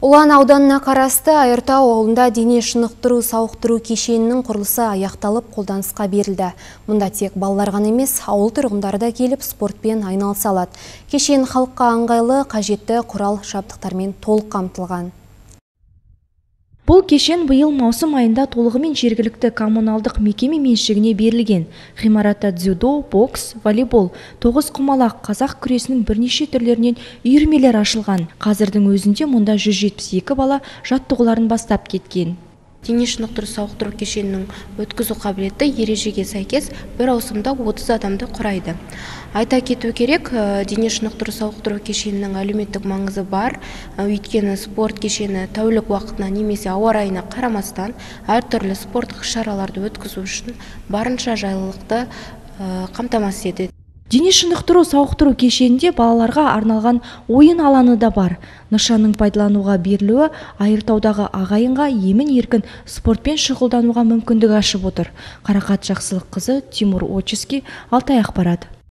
Ұлан ауданына қарасты Айыртау ауылында дене шынықтыру сауықтыру кешенінің құрылысы аяқталып қолданысқа берілді. Мұнда тек балалар ғана емес, ауыл тұрғындары да келіп спортпен айналыса алады. Кешен халыққа ыңғайлы, қажетті құрал жабдықтармен толық қамтылған. Бұл кешен биыл маусым айында толығымен жергілікті коммуналдық мекеме меншігіне берілген. Ғимаратта дзюдо, бокс, волейбол, тоғыз құмалақ, қазақ күресінің бірнеше түрлерінен үйірмелер ашылған. Қазірдің өзінде мұнда 172 бала жаттығуларын бастап кеткен дене шынықтыру сауықтыру кешенінің өткізу қабілеті ережеге сәйкес бір ауысымда 30 адамды құрайды. Айта кету керек э, дене шынықтыру сауықтыру кешенінің әлеуметтік маңызы бар. Э, өйткені спорт кешені тәулік уақытына немесе ауа райына қарамастан әртүрлі спорттық шараларды өткізу үшін барынша жайлылықты э, қамтамасыз етеді дене шынықтыру сауықтыру кешенінде балаларға арналған ойын алаңы да бар. Нышанның пайдалануға берілуі айыртаудағы ағайынға емін еркін спортпен шұғылдануға мүмкіндік ашып отыр. Қарақат жақсылыққызы тимур оческий алтай ақпарат.